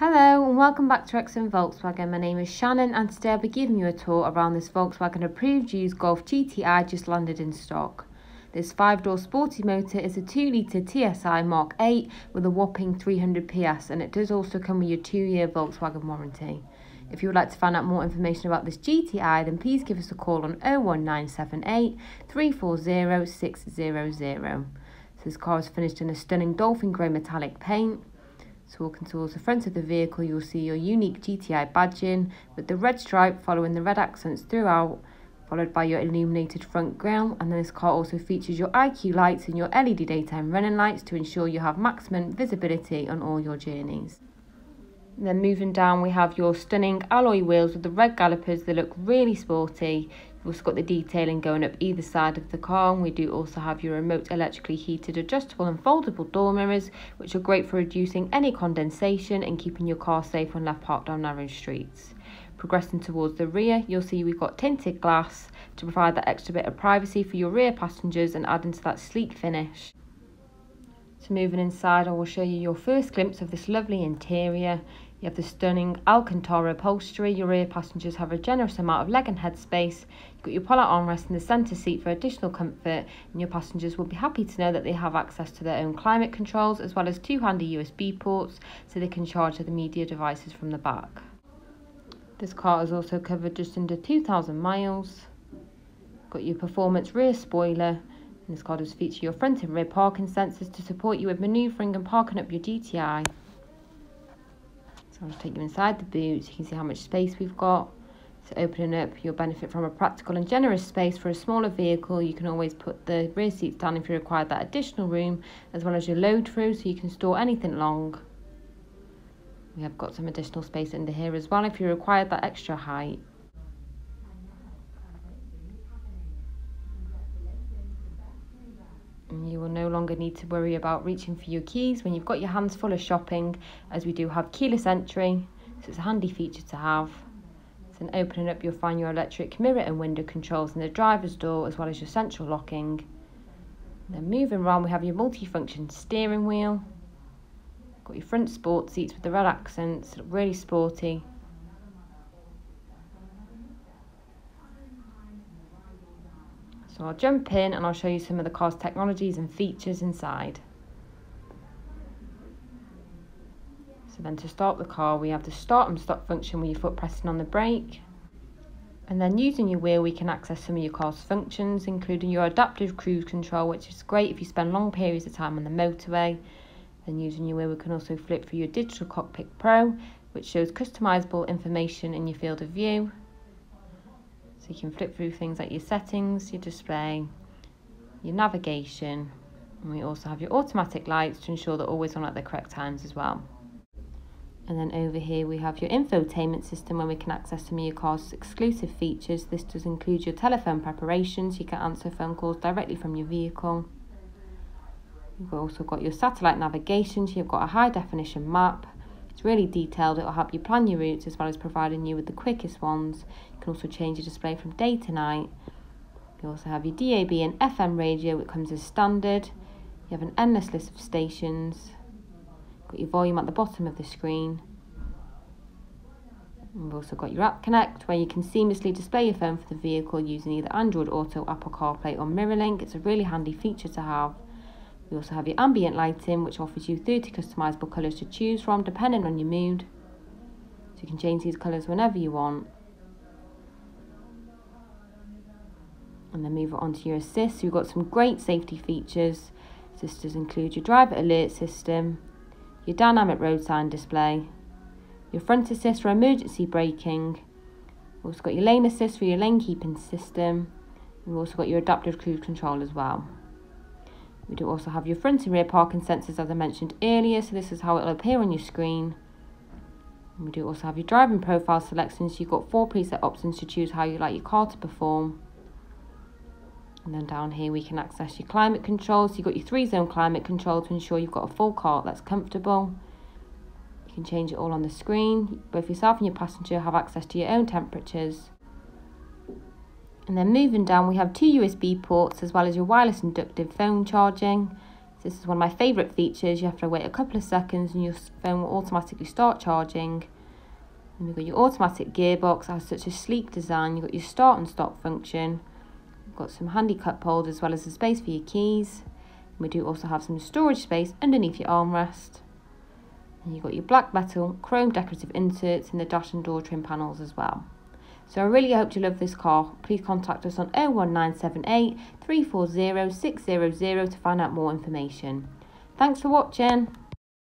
Hello and welcome back to Wrexham Volkswagen. My name is Shannon and today I'll be giving you a tour around this Volkswagen approved used Golf GTI just landed in stock. This 5-door sporty motor is a 2-litre TSI Mark 8 with a whopping 300 PS and it does also come with your 2-year Volkswagen warranty. If you would like to find out more information about this GTI then please give us a call on 01978 340 600. So this car is finished in a stunning dolphin grey metallic paint so walking towards the front of the vehicle, you'll see your unique GTI badging with the red stripe following the red accents throughout, followed by your illuminated front grille. And then this car also features your IQ lights and your LED daytime running lights to ensure you have maximum visibility on all your journeys. then moving down, we have your stunning alloy wheels with the red calipers. They look really sporty. Also got the detailing going up either side of the car and we do also have your remote electrically heated adjustable and foldable door mirrors which are great for reducing any condensation and keeping your car safe when left parked on narrow streets. Progressing towards the rear, you'll see we've got tinted glass to provide that extra bit of privacy for your rear passengers and add into that sleek finish. So moving inside, I will show you your first glimpse of this lovely interior. You have the stunning Alcantara upholstery. Your rear passengers have a generous amount of leg and head space. Got your pull-out armrest in the centre seat for additional comfort, and your passengers will be happy to know that they have access to their own climate controls as well as two handy USB ports so they can charge their media devices from the back. This car is also covered just under 2,000 miles. Got your performance rear spoiler, and this car does feature your front and rear parking sensors to support you with manoeuvring and parking up your GTI. So I'll just take you inside the boot so you can see how much space we've got. So opening up, you'll benefit from a practical and generous space for a smaller vehicle. You can always put the rear seats down if you require that additional room, as well as your load through so you can store anything long. We have got some additional space under here as well if you require that extra height. and you will no longer need to worry about reaching for your keys when you've got your hands full of shopping as we do have keyless entry so it's a handy feature to have in opening up you'll find your electric mirror and window controls in the driver's door as well as your central locking. And then moving around we have your multi-function steering wheel. Got your front sport seats with the red accents really sporty. So I'll jump in and I'll show you some of the car's technologies and features inside. So then to start the car, we have the start and stop function with your foot pressing on the brake. And then using your wheel, we can access some of your car's functions, including your adaptive cruise control, which is great if you spend long periods of time on the motorway. Then using your wheel, we can also flip through your Digital Cockpit Pro, which shows customizable information in your field of view So you can flip through things like your settings, your display, your navigation, and we also have your automatic lights to ensure they're always on at the correct times as well. And then over here we have your infotainment system where we can access some of your car's exclusive features. This does include your telephone preparations. You can answer phone calls directly from your vehicle. You've also got your satellite navigation. So you've got a high definition map it's really detailed, it will help you plan your routes as well as providing you with the quickest ones. You can also change your display from day to night. You also have your DAB and FM radio, which comes as standard. You have an endless list of stations. Got your volume at the bottom of the screen. We've also got your App Connect, where you can seamlessly display your phone for the vehicle using either Android Auto, Apple CarPlay, or MirrorLink. It's a really handy feature to have. We also have your ambient lighting, which offers you 30 customizable colours to choose from depending on your mood. So you can change these colours whenever you want. And then move it on to your assist. So you've got some great safety features. This does include your driver alert system, your dynamic road sign display, your front assist for emergency braking. We've also got your lane assist for your lane keeping system. We've also got your adaptive cruise control as well. We do also have your front and rear parking sensors as I mentioned earlier, so this is how it will appear on your screen. And we do also have your driving profile selections, so you've got four preset options to choose how you like your car to perform. And then down here we can access your climate control, so you've got your three zone climate control to ensure you've got a full car that's comfortable. You can change it all on the screen. Both yourself and your passenger have access to your own temperatures. And then moving down, we have two USB ports as well as your wireless inductive phone charging. This is one of my favourite features. You have to wait a couple of seconds and your phone will automatically start charging. And you've got your automatic gearbox, has such a sleek design. You've got your start and stop function. Got some handy cup holders as well as a space for your keys. And we do also have some storage space underneath your armrest. And you've got your black metal chrome decorative inserts in the dash and door trim panels as well. So I really hope you love this car. Please contact us on 01978 340 600 to find out more information. Thanks for watching.